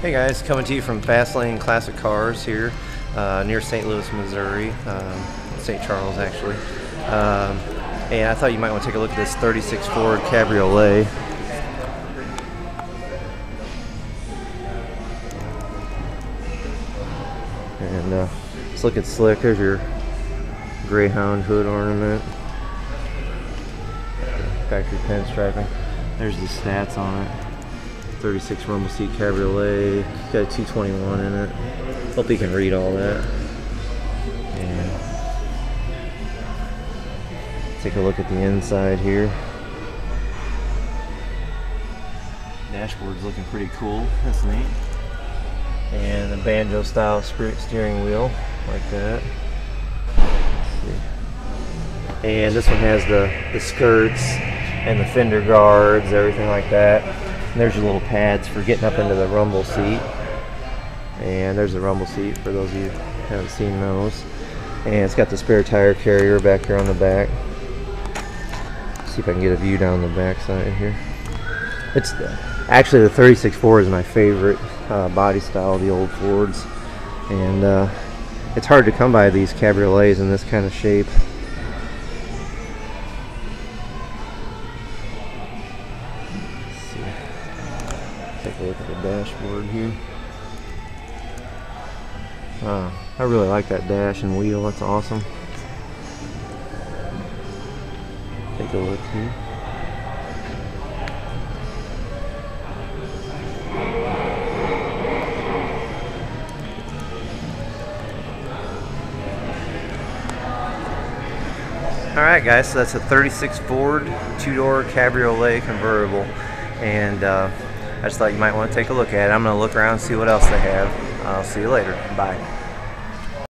Hey guys, coming to you from Fastlane Classic Cars here uh, near St. Louis, Missouri, um, St. Charles actually. Um, and I thought you might want to take a look at this 36 Ford Cabriolet. And uh, let's look at slick. There's your Greyhound hood ornament. Factory pinstriping. There's the stats on it. 36 rumble seat cabriolet. Got a 221 in it. Hope you can read all that. And take a look at the inside here. Dashboard's looking pretty cool. That's neat. And the banjo style steering wheel like that. And this one has the, the skirts and the fender guards, everything like that. And there's your little pads for getting up into the rumble seat. And there's the rumble seat for those of you haven't seen those. And it's got the spare tire carrier back here on the back. See if I can get a view down the back side here. It's actually the 36 Ford is my favorite uh, body style of the old Fords. And uh, it's hard to come by these cabriolets in this kind of shape. Take a look at the dashboard here. Uh, I really like that dash and wheel, that's awesome. Take a look here. Alright guys, so that's a 36 Ford two-door cabriolet convertible and uh, I just thought you might want to take a look at it. I'm going to look around and see what else they have. I'll see you later. Bye.